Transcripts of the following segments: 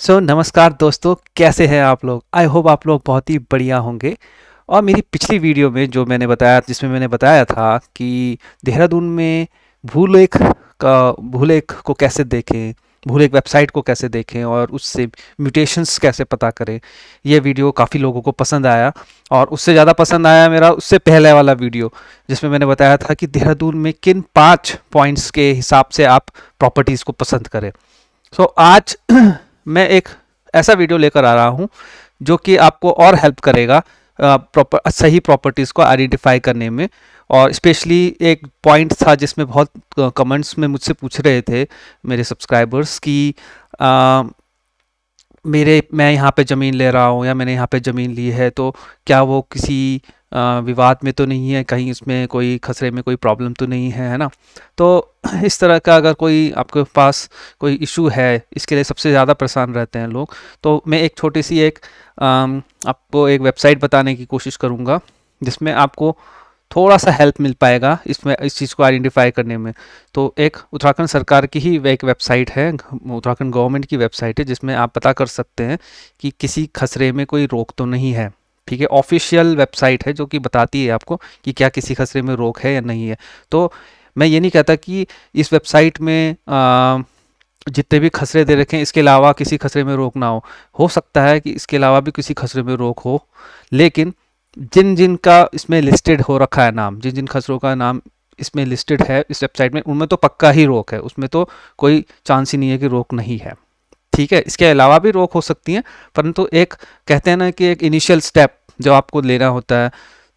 सो so, नमस्कार दोस्तों कैसे हैं आप लोग? आई होप आप लोग बहुत ही बढ़िया होंगे। और मेरी पिछली वीडियो में जो मैंने बताया जिसमें मैंने बताया था कि देहरादून में भूलेख का भूलेख को कैसे देखें भूलेख वेबसाइट को कैसे देखें और उससे म्यूटेशंस कैसे पता करें यह वीडियो काफ़ी लोगों को पसंद आया। और उससे ज़्यादा पसंद आया मेरा उससे पहले वाला वीडियो जिसमें मैंने बताया था कि देहरादून में किन पाँच पॉइंट्स के हिसाब से आप प्रॉपर्टीज़ को पसंद करें। सो so, आज मैं एक ऐसा वीडियो लेकर आ रहा हूँ जो कि आपको और हेल्प करेगा प्रॉपर सही प्रॉपर्टीज़ को आइडेंटिफाई करने में। और स्पेशली एक पॉइंट था जिसमें बहुत कमेंट्स में मुझसे पूछ रहे थे मेरे सब्सक्राइबर्स कि आ, मेरे मैं यहाँ पे ज़मीन ले रहा हूँ या मैंने यहाँ पे ज़मीन ली है तो क्या वो किसी विवाद में तो नहीं है, कहीं इसमें कोई खसरे में कोई प्रॉब्लम तो नहीं है है ना? तो इस तरह का अगर कोई आपके पास कोई इशू है, इसके लिए सबसे ज़्यादा परेशान रहते हैं लोग। तो मैं एक छोटी सी एक आपको एक वेबसाइट बताने की कोशिश करूँगा, जिसमें आपको थोड़ा सा हेल्प मिल पाएगा इसमें, इस चीज़ को आइडेंटिफाई करने में। तो एक उत्तराखंड सरकार की ही एक वेबसाइट है, उत्तराखंड गवर्नमेंट की वेबसाइट है, जिसमें आप पता कर सकते हैं कि किसी खसरे में कोई रोक तो नहीं है। ठीक है ऑफिशियल वेबसाइट है जो कि बताती है आपको कि क्या किसी खसरे में रोक है या नहीं है। तो मैं ये नहीं कहता कि इस वेबसाइट में आ, जितने भी खसरे दे रखे हैं इसके अलावा किसी खसरे में रोक ना हो। हो सकता है कि इसके अलावा भी किसी खसरे में रोक हो लेकिन जिन जिन का इसमें लिस्टेड हो रखा है नाम जिन जिन खसरों का नाम इसमें लिस्टेड है इस वेबसाइट में उनमें तो पक्का ही रोक है उसमें तो कोई चांस ही नहीं है कि रोक नहीं है। ठीक है, इसके अलावा भी रोक हो सकती हैं, परंतु एक कहते हैं ना कि एक इनिशियल स्टेप जो आपको लेना होता है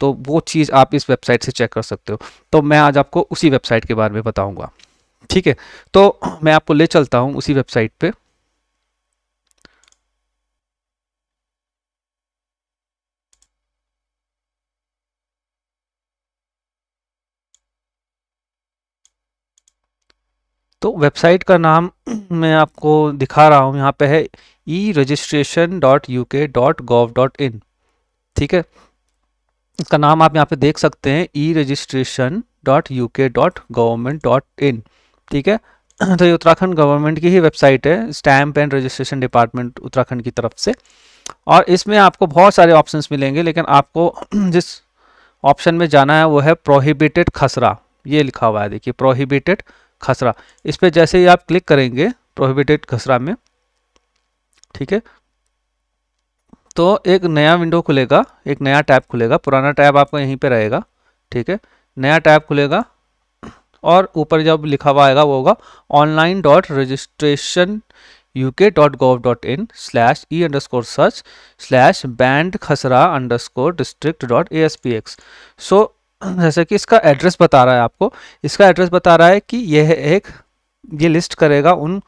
तो वो चीज़ आप इस वेबसाइट से चेक कर सकते हो। तो मैं आज आपको उसी वेबसाइट के बारे में बताऊँगा। ठीक है तो मैं आपको ले चलता हूँ उसी वेबसाइट पे। तो वेबसाइट का नाम मैं आपको दिखा रहा हूँ। यहाँ पे है e registration dot U K dot gov dot in ठीक है? इसका नाम आप यहाँ पे देख सकते हैं e registration dot U K dot government dot in ठीक है? तो ये उत्तराखंड गवर्नमेंट की ही वेबसाइट है stamp and registration department Uttarakhand की तरफ़ से। और इसमें आपको बहुत सारे ऑप्शंस मिलेंगे, लेकिन आपको जिस ऑप्शन में जाना है, वो है प्रोहिबिटेड खसरा। ये लिखा हुआ है, देखिए प्रोहिबिटेड खसरा। इस पर जैसे ही आप क्लिक करेंगे प्रोहिबिटेड खसरा में, ठीक है? तो एक नया विंडो खुलेगा, एक नया टैब खुलेगा। पुराना टैब आपका यहीं पे रहेगा, ठीक है? नया टैब खुलेगा, और ऊपर जब लिखा हुआ आएगा वो होगा online dot registration U K dot gov dot in slash e underscore search slash band खसरा underscore district dot A S P X so जैसे कि इसका एड्रेस बता रहा है आपको। इसका एड्रेस बता रहा है कि यह एक, ये लिस्ट करेगा उन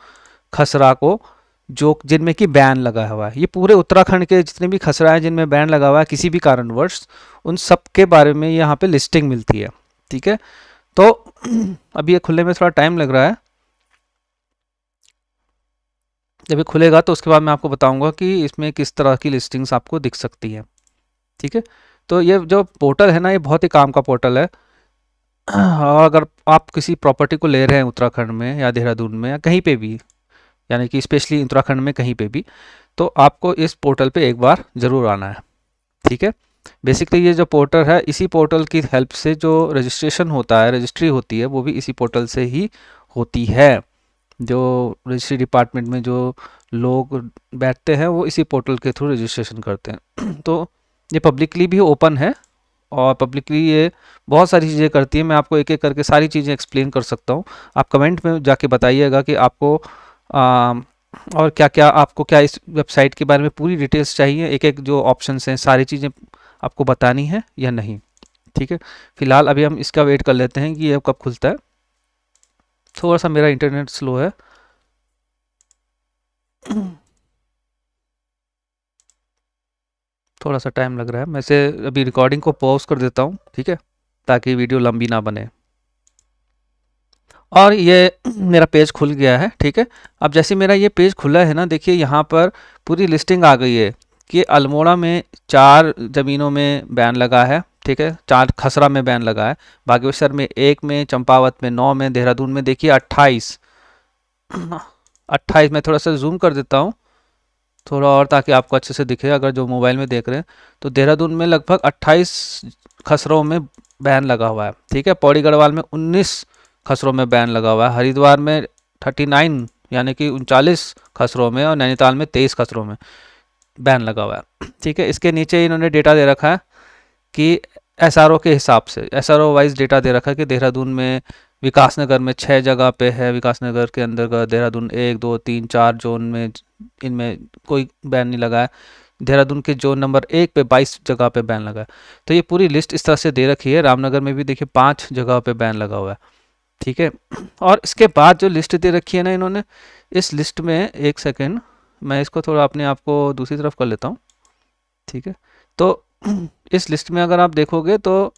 खसरा को जो, जिनमें कि बैन लगा हुआ है। ये पूरे उत्तराखंड के जितने भी खसरा हैं, जिनमें बैन लगा हुआ है, किसी भी कारणवश, उन सब के बारे में यहाँ पे लिस्टिंग मिलती है। ठीक है? तो अभी ये खुलने में थोड़ा टाइम लग रहा है। जब ये खुलेगा तो उसके बाद मैं आपको बताऊँगा कि इसमें किस तरह की लिस्टिंग्स आपको दिख सकती है। ठीक है? तो ये जो पोर्टल है ना, ये बहुत ही काम का पोर्टल है। और अगर आप किसी प्रॉपर्टी को ले रहे हैं उत्तराखंड में या देहरादून में या कहीं पे भी, यानी कि स्पेशली उत्तराखंड में कहीं पे भी तो आपको इस पोर्टल पे एक बार ज़रूर आना है। ठीक है? बेसिकली ये जो पोर्टल है, इसी पोर्टल की हेल्प से जो रजिस्ट्रेशन होता है, रजिस्ट्री होती है, वो भी इसी पोर्टल से ही होती है। जो रजिस्ट्री डिपार्टमेंट में जो लोग बैठते हैं, वो इसी पोर्टल के थ्रू रजिस्ट्रेशन करते हैं। तो ये पब्लिकली भी ओपन है और पब्लिकली ये बहुत सारी चीज़ें करती है। मैं आपको एक एक करके सारी चीज़ें एक्सप्लेन कर सकता हूँ। आप कमेंट में जाके बताइएगा कि आपको आ, और क्या क्या आपको क्या इस वेबसाइट के बारे में पूरी डिटेल्स चाहिए एक एक जो ऑप्शन हैं सारी चीज़ें आपको बतानी है या नहीं। ठीक है? फ़िलहाल अभी हम इसका वेट कर लेते हैं कि ये कब खुलता है। थोड़ा सा मेरा इंटरनेट स्लो है। थोड़ा सा टाइम लग रहा है। मैं से अभी रिकॉर्डिंग को पॉज कर देता हूँ, ठीक है? ताकि वीडियो लंबी ना बने। और ये मेरा पेज खुल गया है, ठीक है? अब जैसे मेरा ये पेज खुला है ना, देखिए यहाँ पर पूरी लिस्टिंग आ गई है कि अल्मोड़ा में चार ज़मीनों में बैन लगा है, ठीक है? चार खसरा में बैन लगा है। बागेश्वर में एक में, चंपावत में नौ में, देहरादून में देखिए अट्ठाईस। अट्ठाईस, मैं थोड़ा सा जूम कर देता हूँ। थोड़ा और ताकि आपको अच्छे से दिखे, अगर जो मोबाइल में देख रहे हैं। तो देहरादून में लगभग 28 खसरों में बैन लगा हुआ है, ठीक है? पौड़ी गढ़वाल में 19 खसरों में बैन लगा हुआ है। हरिद्वार में 39 यानी कि उनचालीस खसरों में और नैनीताल में 23 खसरों में बैन लगा हुआ है, ठीक है? इसके नीचे इन्होंने डेटा दे रखा है कि एसआरओ के हिसाब से, एसआरओ वाइज डेटा दे रखा है कि देहरादून में विकासनगर में छः जगह पे है। विकासनगर के अंदर का देहरादून एक, दो, तीन, चार जोन में इनमें कोई बैन नहीं लगा है। देहरादून के जोन नंबर एक पे बाईस जगह पे बैन लगा है। तो ये पूरी लिस्ट इस तरह से दे रखी है। रामनगर में भी देखिए पाँच जगह पे बैन लगा हुआ है। ठीक है? और इसके बाद जो लिस्ट दे रखी है ना इन्होंने, इस लिस्ट में एक सेकेंड, मैं इसको थोड़ा अपने आप को दूसरी तरफ़ कर लेता हूँ। ठीक है? तो इस लिस्ट में अगर आप देखोगे तो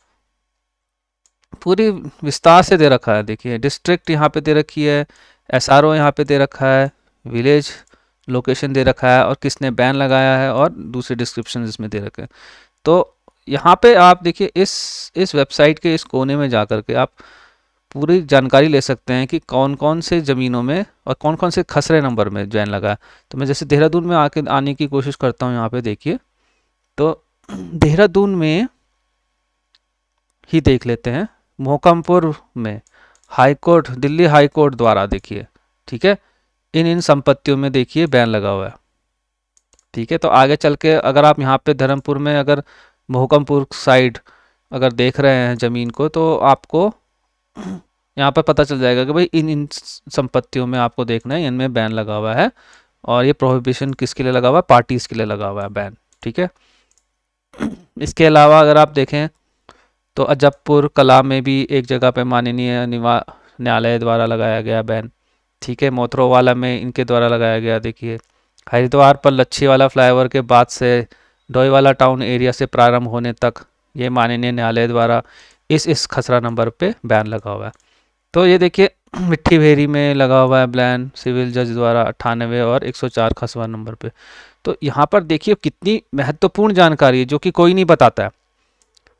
पूरी विस्तार से दे रखा है। देखिए डिस्ट्रिक्ट यहाँ पे दे रखी है एस आर ओ यहाँ पे दे रखा है विलेज लोकेशन दे रखा है और किसने बैन लगाया है और दूसरे डिस्क्रिप्शन इसमें दे रखे हैं। तो यहाँ पे आप देखिए, इस इस वेबसाइट के इस कोने में जा कर के आप पूरी जानकारी ले सकते हैं कि कौन कौन से ज़मीनों में और कौन कौन से खसरे नंबर में जैन लगा तो मैं जैसे देहरादून में आके, आने की कोशिश करता हूँ यहाँ पे, देखिए। तो देहरादून में ही देख लेते हैं। मोहकमपुर में high court Delhi high court द्वारा देखिए, ठीक है? इन इन संपत्तियों में देखिए, बैन लगा हुआ है। ठीक है? तो आगे चल के अगर आप यहाँ पे धर्मपुर में अगर मोहकमपुर साइड अगर देख रहे हैं ज़मीन को तो आपको यहाँ पर पता चल जाएगा कि भाई इन इन संपत्तियों में आपको देखना है, इनमें बैन लगा हुआ है। और ये प्रोहिबिशन किसके लिए लगा हुआ है? पार्टीज़ के लिए लगा हुआ है बैन, ठीक है? इसके अलावा अगर आप देखें तो अजबपुर कला में भी एक जगह पे माननीय न्यायालय द्वारा लगाया गया बैन। ठीक है, मोथरोवाला में इनके द्वारा लगाया गया, देखिए। हरिद्वार पर लच्छी वाला फ्लाईओवर के बाद से डोईवाला टाउन एरिया से प्रारंभ होने तक ये माननीय न्यायालय द्वारा इस इस खसरा नंबर पे बैन लगा हुआ है। तो ये देखिए, मिट्टी भेरी में लगा हुआ है ब्लैन सिविल जज द्वारा अट्ठानवे और 104 खसवा नंबर पे। तो यहाँ पर देखिए कितनी महत्वपूर्ण जानकारी है, जो कि कोई नहीं बताता है।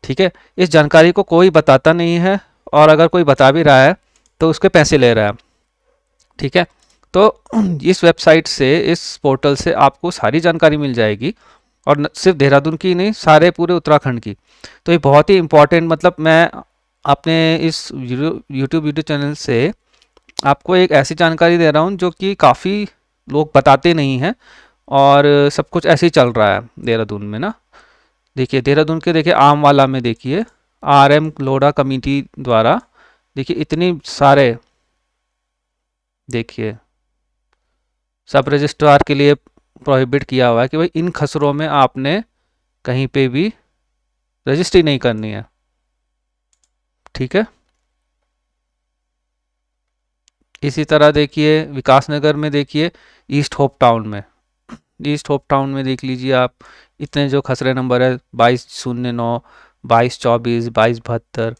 ठीक है? इस जानकारी को कोई बताता नहीं है और अगर कोई बता भी रहा है तो उसके पैसे ले रहा है। ठीक है? तो इस वेबसाइट से, इस पोर्टल से आपको सारी जानकारी मिल जाएगी और सिर्फ़ देहरादून की नहीं, सारे पूरे उत्तराखंड की। तो ये बहुत ही इंपॉर्टेंट मतलब मैं अपने इस यूट्यूब वीडियो चैनल से आपको एक ऐसी जानकारी दे रहा हूँ, जो कि काफ़ी लोग बताते नहीं हैं और सब कुछ ऐसे ही चल रहा है देहरादून में ना। देखिए, देहरादून के देखिए आम वाला में देखिए आर एम लोडा कमेटी द्वारा देखिए, इतनी सारे देखिए, सब रजिस्ट्रार के लिए प्रोहिबिट किया हुआ है कि भाई, इन खसरों में आपने कहीं पे भी रजिस्ट्री नहीं करनी है। ठीक है? इसी तरह देखिए, विकासनगर में देखिए, ईस्ट होप टाउन में। ईस्ट होप टाउन में देख लीजिए आप। इतने जो खसरे नंबर है, बाईस शून्य नौ, बाईस चौबीस, बाईस बहत्तर,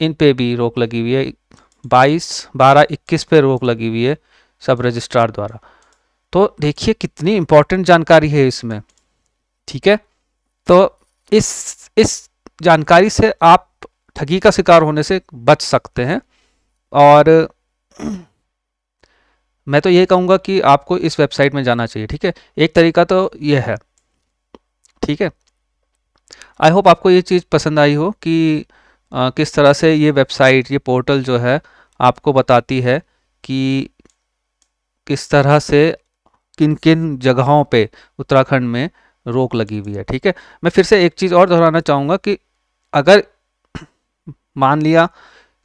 इन पे भी रोक लगी हुई है। बाईस बारह इक्कीस पे रोक लगी हुई है सब रजिस्ट्रार द्वारा। तो देखिए कितनी इम्पोर्टेंट जानकारी है इसमें, ठीक है? तो इस इस जानकारी से आप ठगी का शिकार होने से बच सकते हैं। और मैं तो ये कहूँगा कि आपको इस वेबसाइट में जाना चाहिए ठीक है? एक तरीका तो ये है ठीक है? आई होप आपको ये चीज़ पसंद आई हो कि आ, किस तरह से ये वेबसाइट ये पोर्टल जो है आपको बताती है कि किस तरह से किन किन जगहों पे उत्तराखंड में रोक लगी हुई है ठीक है? मैं फिर से एक चीज़ और दोहराना चाहूँगा कि अगर मान लिया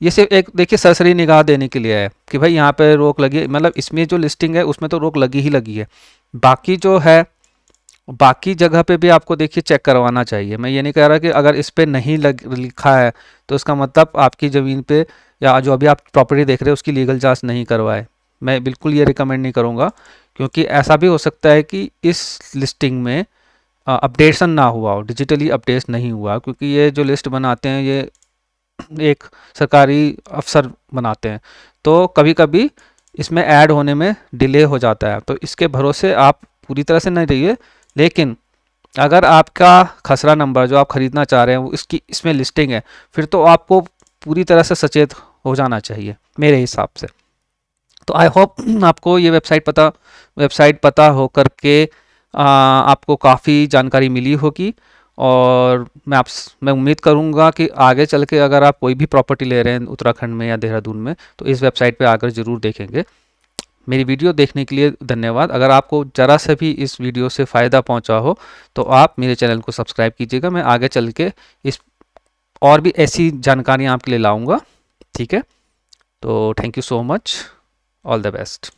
ये सिर्फ़ एक, देखिए, सरसरी निगाह देने के लिए है कि भाई यहाँ पे रोक लगी मतलब इसमें जो लिस्टिंग है, उसमें तो रोक लगी ही लगी है। बाकी जो है, बाकी जगह पे भी आपको देखिए चेक करवाना चाहिए। मैं ये नहीं कह रहा कि अगर इस पर नहीं लग, लिखा है तो इसका मतलब आपकी ज़मीन पे या जो अभी आप प्रॉपर्टी देख रहे हैं, उसकी लीगल जाँच नहीं करवाए। मैं बिल्कुल ये रिकमेंड नहीं करूँगा, क्योंकि ऐसा भी हो सकता है कि इस लिस्टिंग में अपडेशन ना हुआ हो डिजिटली अपडेट नहीं हुआ, क्योंकि ये जो लिस्ट बनाते हैं, ये एक सरकारी अफसर बनाते हैं। तो कभी कभी इसमें ऐड होने में डिले हो जाता है। तो इसके भरोसे आप पूरी तरह से नहीं रहिए। लेकिन अगर आपका खसरा नंबर जो आप ख़रीदना चाह रहे हैं, वो इसकी, इसमें लिस्टिंग है, फिर तो आपको पूरी तरह से सचेत हो जाना चाहिए, मेरे हिसाब से। तो आई होप आपको ये वेबसाइट पता वेबसाइट पता हो करके आपको काफ़ी जानकारी मिली होगी। और मैं आप मैं उम्मीद करूँगा कि आगे चल के अगर आप कोई भी प्रॉपर्टी ले रहे हैं उत्तराखंड में या देहरादून में तो इस वेबसाइट पे आकर ज़रूर देखेंगे। मेरी वीडियो देखने के लिए धन्यवाद। अगर आपको ज़रा से भी इस वीडियो से फ़ायदा पहुँचा हो तो आप मेरे चैनल को सब्सक्राइब कीजिएगा। मैं आगे चल के इस और भी ऐसी जानकारियाँ आपके लिए लाऊँगा। ठीक है? तो thank you so much. All the best.